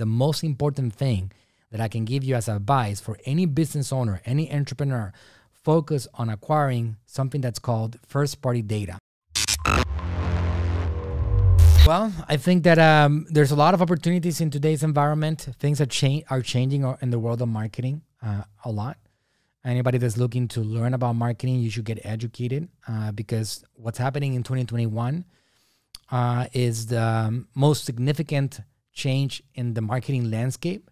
the most important thing that I can give you as advice for any business owner, any entrepreneur, focus on acquiring something that's called first party data. Well, I think that um, there's a lot of opportunities in today's environment. Things are, cha- are changing in the world of marketing uh, a lot. Anybody that's looking to learn about marketing, you should get educated uh, because what's happening in 2021 uh, is the um, most significant change in the marketing landscape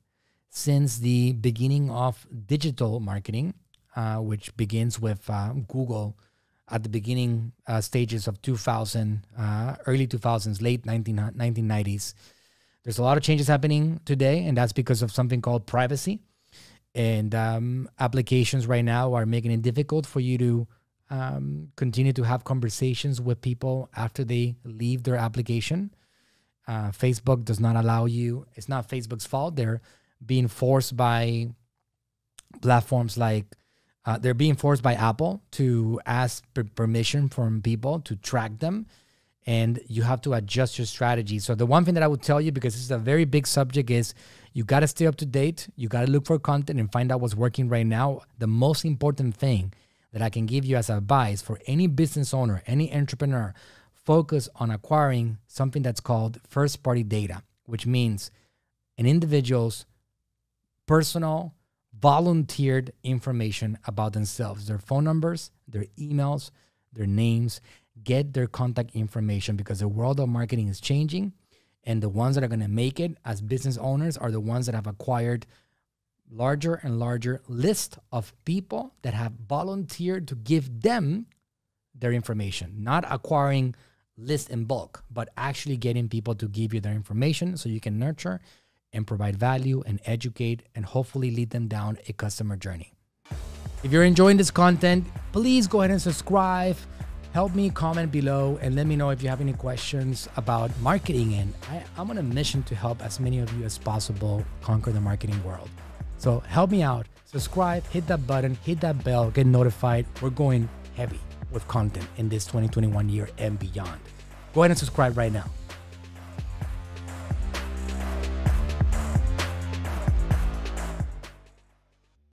since the beginning of digital marketing, uh, which begins with uh, Google at the beginning uh, stages of 2000, uh, early 2000s, late 19, 1990s. There's a lot of changes happening today, and that's because of something called privacy. And um, applications right now are making it difficult for you to um, continue to have conversations with people after they leave their application. Uh, Facebook does not allow you, it's not Facebook's fault. They're being forced by platforms like uh, they're being forced by Apple to ask per- permission from people to track them, and you have to adjust your strategy. So the one thing that I would tell you, because this is a very big subject, is you got to stay up to date. You got to look for content and find out what's working right now. The most important thing that I can give you as advice for any business owner, any entrepreneur, focus on acquiring something that's called first party data, which means an individual's personal volunteered information about themselves their phone numbers, their emails, their names. Get their contact information because the world of marketing is changing. And the ones that are going to make it as business owners are the ones that have acquired larger and larger list of people that have volunteered to give them their information, not acquiring list in bulk, but actually getting people to give you their information so you can nurture and provide value and educate and hopefully lead them down a customer journey. If you're enjoying this content, please go ahead and subscribe. Help me comment below and let me know if you have any questions about marketing. And I, I'm on a mission to help as many of you as possible conquer the marketing world. So help me out. Subscribe, hit that button, hit that bell, get notified. We're going heavy with content in this 2021 year and beyond. Go ahead and subscribe right now.